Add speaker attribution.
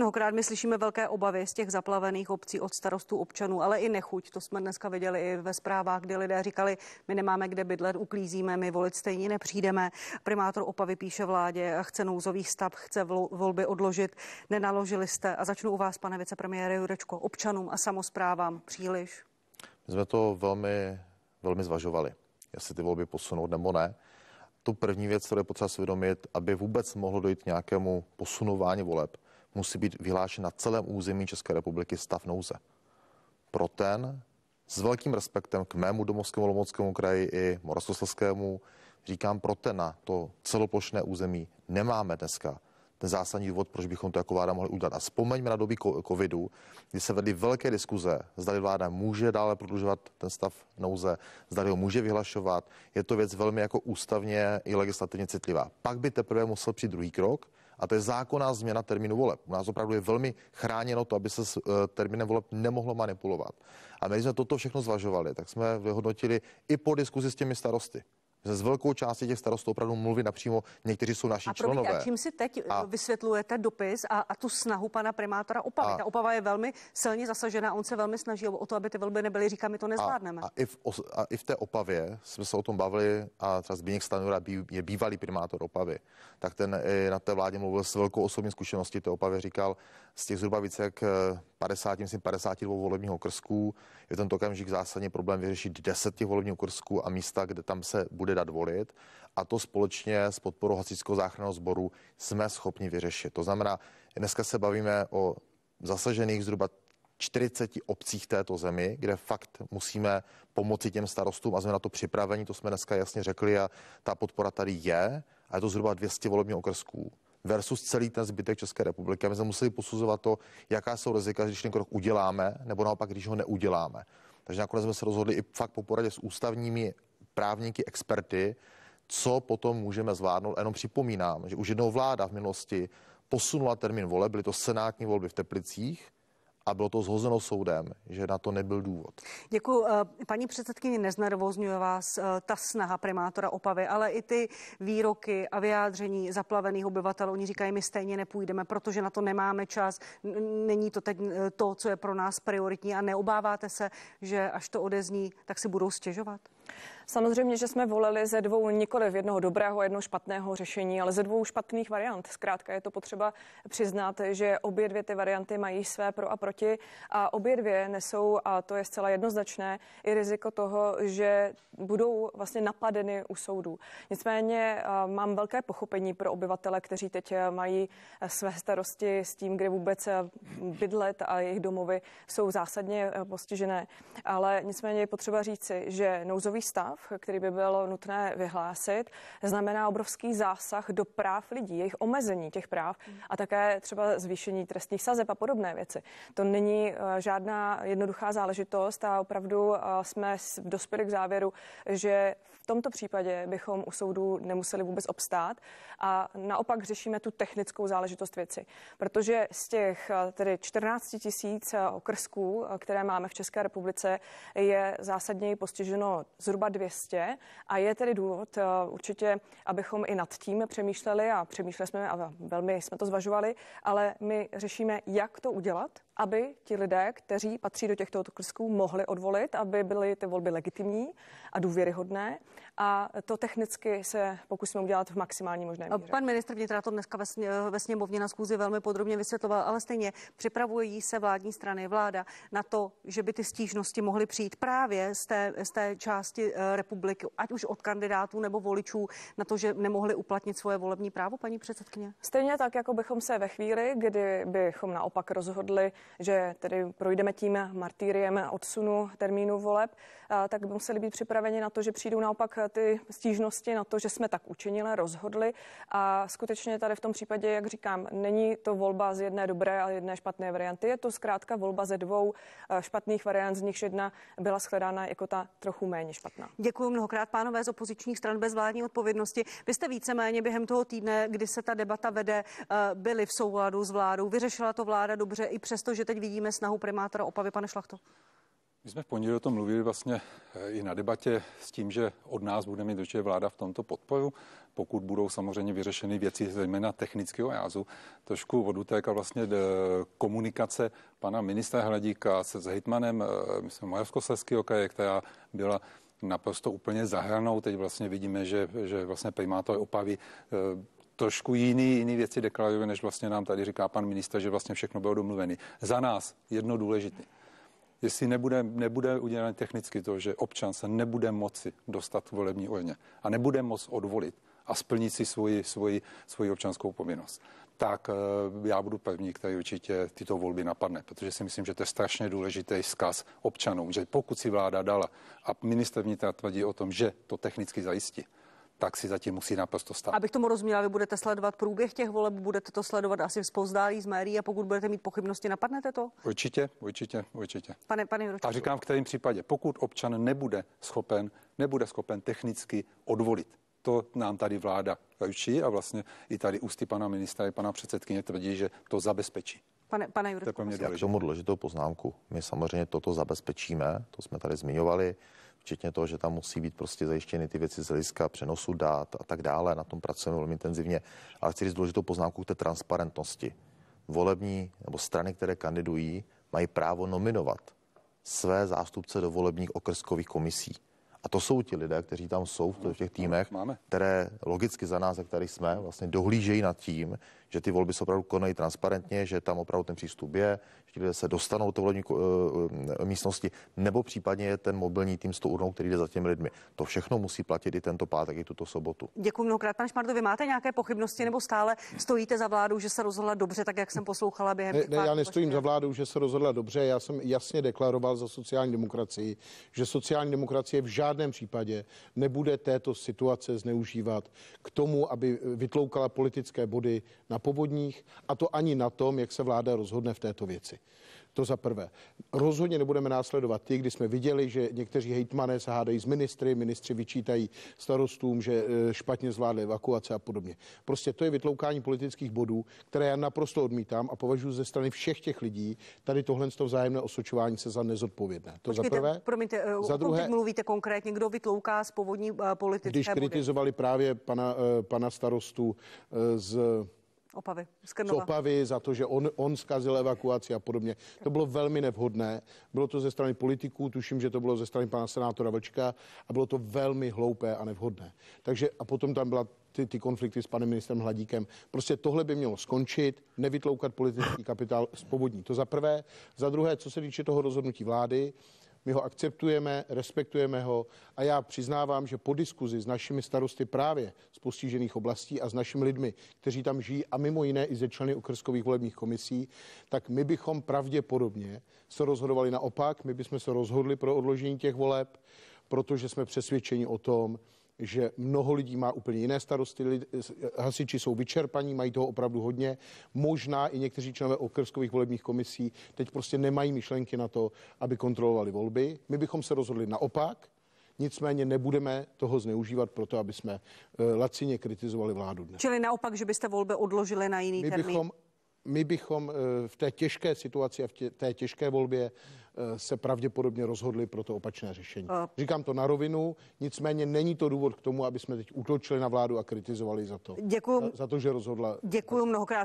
Speaker 1: Mnohokrát my slyšíme velké obavy z těch zaplavených obcí od starostů občanů, ale i nechuť. To jsme dneska viděli i ve zprávách, kdy lidé říkali, my nemáme kde bydlet, uklízíme, my volit stejně nepřijdeme. Primátor Opavy píše vládě, chce nouzový stav, chce volby odložit. Nenaložili jste a začnu u vás, pane vicepremiére Jurečko, občanům a samozprávám příliš?
Speaker 2: My jsme to velmi, velmi zvažovali, jestli ty volby posunout nebo ne. Tu první věc, kterou je potřeba svědomit, aby vůbec mohlo dojít k nějakému posunování voleb, musí být vyhlášen na celém území České republiky stav nouze. Pro ten s velkým respektem k mému domovskému Olomouckému kraji i Moravskoslezskému říkám pro ten na to celoplošné území nemáme dneska ten zásadní důvod, proč bychom to jako vláda mohli udělat. A vzpomeňme na doby covidu, kdy se vedly velké diskuze, zda vláda může dále prodlužovat ten stav nouze, zda ho může vyhlašovat. Je to věc velmi jako ústavně i legislativně citlivá. Pak by teprve musel přijít druhý krok, a to je zákonná změna termínu voleb. U nás opravdu je velmi chráněno to, aby se s uh, termínem voleb nemohlo manipulovat. A my jsme toto všechno zvažovali, tak jsme vyhodnotili i po diskuzi s těmi starosty že s velkou částí těch starostů opravdu mluví napřímo, někteří jsou naši a členové.
Speaker 1: A čím si teď a, vysvětlujete dopis a, a tu snahu pana primátora Opavy? A, Ta Opava je velmi silně zasažená, on se velmi snaží o to, aby ty volby nebyly, říká, my to nezvládneme.
Speaker 2: A, a, i v, a i v té Opavě jsme se o tom bavili a třeba Zbigněk Stanura je bývalý primátor Opavy, tak ten i na té vládě mluvil s velkou osobní zkušeností té Opavě, říkal z těch zhruba více jak 50, myslím 52 volebních okrsků, je tento okamžik zásadně problém vyřešit 10 těch volebních okrsků a místa, kde tam se bude dát volit. A to společně s podporou hasičského záchranného sboru jsme schopni vyřešit. To znamená, dneska se bavíme o zasažených zhruba 40 obcích této zemi, kde fakt musíme pomoci těm starostům a jsme na to připraveni, to jsme dneska jasně řekli a ta podpora tady je a je to zhruba 200 volebních okrsků versus celý ten zbytek České republiky. My jsme museli posuzovat to, jaká jsou rizika, když ten krok uděláme, nebo naopak, když ho neuděláme. Takže nakonec jsme se rozhodli i fakt po poradě s ústavními právníky, experty, co potom můžeme zvládnout. Jenom připomínám, že už jednou vláda v minulosti posunula termín vole, byly to senátní volby v Teplicích, a bylo to zhozeno soudem, že na to nebyl důvod.
Speaker 1: Děkuji. Eh, paní předsedkyně, neznervozňuje vás eh, ta snaha primátora Opavy, ale i ty výroky a vyjádření zaplavených obyvatel. Oni říkají, my stejně nepůjdeme, protože na to nemáme čas. Není to teď eh, to, co je pro nás prioritní a neobáváte se, že až to odezní, tak si budou stěžovat?
Speaker 3: Samozřejmě, že jsme volili ze dvou nikoli v jednoho dobrého a jednoho špatného řešení, ale ze dvou špatných variant. Zkrátka je to potřeba přiznat, že obě dvě ty varianty mají své pro a proti a obě dvě nesou, a to je zcela jednoznačné, i riziko toho, že budou vlastně napadeny u soudů. Nicméně mám velké pochopení pro obyvatele, kteří teď mají své starosti s tím, kde vůbec bydlet a jejich domovy jsou zásadně postižené. Ale nicméně je potřeba říci, že nouzový stav který by bylo nutné vyhlásit, znamená obrovský zásah do práv lidí, jejich omezení těch práv a také třeba zvýšení trestních sazeb a podobné věci. To není eh, žádná jednoduchá záležitost a opravdu eh, jsme dospěli k závěru, že v tomto případě bychom u soudu nemuseli vůbec obstát a naopak řešíme tu technickou záležitost věci. Protože z těch eh, tedy 14 tisíc okrsků, které máme v České republice, je zásadně postiženo zhruba 200 a je tedy důvod eh, určitě, abychom i nad tím přemýšleli a přemýšleli jsme a velmi jsme to zvažovali, ale my řešíme, jak to udělat, aby ti lidé, kteří patří do těchto okrsků, mohli odvolit, aby byly ty volby legitimní a důvěryhodné. A to technicky se pokusíme udělat v maximální možné míře.
Speaker 1: Pan ministr vnitra to dneska ve sněmovně na schůzi velmi podrobně vysvětloval, ale stejně připravují se vládní strany, vláda na to, že by ty stížnosti mohly přijít právě z té, z té části eh, republiky, ať už od kandidátů nebo voličů, na to, že nemohli uplatnit svoje volební právo, paní předsedkyně?
Speaker 3: Stejně tak, jako bychom se ve chvíli, kdy bychom naopak rozhodli, že tedy projdeme tím martýriem odsunu termínu voleb, tak by museli být připraveni na to, že přijdou naopak ty stížnosti na to, že jsme tak učinili, rozhodli. A skutečně tady v tom případě, jak říkám, není to volba z jedné dobré a jedné špatné varianty. Je to zkrátka volba ze dvou špatných variant, z nichž jedna byla shledána jako ta trochu méně špatná.
Speaker 1: Děkuji mnohokrát, pánové z opozičních stran bez vládní odpovědnosti. Vy jste víceméně během toho týdne, kdy se ta debata vede, byli v souladu s vládou. Vyřešila to vláda dobře, i přesto, že teď vidíme snahu primátora Opavy, pane Šlachto.
Speaker 4: My jsme v pondělí o tom mluvili vlastně eh, i na debatě s tím, že od nás bude mít určitě vláda v tomto podporu, pokud budou samozřejmě vyřešeny věci zejména technického jázu. Trošku odutéka vlastně eh, komunikace pana ministra Hladíka se s hejtmanem, eh, myslím, Moravskoslezského kraje, která byla naprosto úplně zahranou. Teď vlastně vidíme, že, že vlastně primátor Opavy trošku jiný, jiný věci deklaruje, než vlastně nám tady říká pan minister, že vlastně všechno bylo domluvené. Za nás jedno důležité jestli nebude, nebude udělané technicky to, že občan se nebude moci dostat k volební urně a nebude moc odvolit a splnit si svoji, svoji, svoji občanskou povinnost, tak uh, já budu první, který určitě tyto volby napadne, protože si myslím, že to je strašně důležitý vzkaz občanům, že pokud si vláda dala a minister vnitra tvrdí o tom, že to technicky zajistí, tak si zatím musí naprosto stát.
Speaker 1: Abych tomu rozuměla, vy budete sledovat průběh těch voleb, budete to sledovat asi vzpouzdálí z médií a pokud budete mít pochybnosti, napadnete to?
Speaker 4: Určitě, určitě, určitě.
Speaker 1: Pane, pane Juročku.
Speaker 4: A říkám v kterém případě, pokud občan nebude schopen, nebude schopen technicky odvolit, to nám tady vláda učí a vlastně i tady ústy pana ministra i pana předsedkyně tvrdí, že to zabezpečí.
Speaker 1: Pane, pane Jurečku,
Speaker 2: Já k tomu důležitou poznámku. My samozřejmě toto zabezpečíme, to jsme tady zmiňovali včetně toho, že tam musí být prostě zajištěny ty věci z hlediska přenosu dát a tak dále. Na tom pracujeme velmi intenzivně. Ale chci říct důležitou poznámku k té transparentnosti. Volební nebo strany, které kandidují, mají právo nominovat své zástupce do volebních okrskových komisí. A to jsou ti lidé, kteří tam jsou v těch týmech, Máme. které logicky za nás, jak tady jsme, vlastně dohlížejí nad tím, že ty volby se opravdu konají transparentně, že tam opravdu ten přístup je, že lidé se dostanou do volební uh, místnosti, nebo případně je ten mobilní tým s tou urnou, který jde za těmi lidmi. To všechno musí platit i tento pátek, i tuto sobotu.
Speaker 1: Děkuji mnohokrát, pane Šmarto. Vy máte nějaké pochybnosti nebo stále stojíte za vládou, že se rozhodla dobře, tak jak jsem poslouchala během
Speaker 5: ne, ne, já nestojím za vládou, že se rozhodla dobře. Já jsem jasně deklaroval za sociální demokracii, že sociální demokracie v žádném případě nebude této situace zneužívat k tomu, aby vytloukala politické body na povodních a to ani na tom, jak se vláda rozhodne v této věci. To za prvé. Rozhodně nebudeme následovat ty, kdy jsme viděli, že někteří hejtmané se hádají z ministry, ministři vyčítají starostům, že e, špatně zvládli evakuace a podobně. Prostě to je vytloukání politických bodů, které já naprosto odmítám a považuji ze strany všech těch lidí tady tohle to vzájemné osočování se za nezodpovědné. To
Speaker 1: Počkejte,
Speaker 5: za prvé.
Speaker 1: Promiňte, e, za druhé, mluvíte konkrétně, kdo vytlouká z povodní e, politické
Speaker 5: Když
Speaker 1: body?
Speaker 5: kritizovali právě pana, pana starostu z
Speaker 1: Opavy, z,
Speaker 5: z Opavy za to, že on, on zkazil evakuaci a podobně. To bylo velmi nevhodné. Bylo to ze strany politiků, tuším, že to bylo ze strany pana senátora Vlčka a bylo to velmi hloupé a nevhodné. Takže a potom tam byla ty, ty konflikty s panem ministrem Hladíkem. Prostě tohle by mělo skončit, nevytloukat politický kapitál z povodní. To za prvé. Za druhé, co se týče toho rozhodnutí vlády, my ho akceptujeme, respektujeme ho a já přiznávám, že po diskuzi s našimi starosty právě z postižených oblastí a s našimi lidmi, kteří tam žijí a mimo jiné i ze členy okrskových volebních komisí, tak my bychom pravděpodobně se rozhodovali naopak, my bychom se rozhodli pro odložení těch voleb, protože jsme přesvědčeni o tom, že mnoho lidí má úplně jiné starosti, hasiči jsou vyčerpaní, mají toho opravdu hodně, možná i někteří členové okrskových volebních komisí teď prostě nemají myšlenky na to, aby kontrolovali volby. My bychom se rozhodli naopak, Nicméně nebudeme toho zneužívat proto, aby jsme eh, lacině kritizovali vládu dnes.
Speaker 1: Čili naopak, že byste volby odložili na jiný
Speaker 5: my
Speaker 1: termín?
Speaker 5: Bychom, my bychom eh, v té těžké situaci a v tě, té těžké volbě se pravděpodobně rozhodli pro to opačné řešení. Uh. Říkám to na rovinu, nicméně není to důvod k tomu, aby jsme teď útočili na vládu a kritizovali za to.
Speaker 1: Děkuju.
Speaker 5: Za, za to, že rozhodla.
Speaker 1: Děkuji mnohokrát.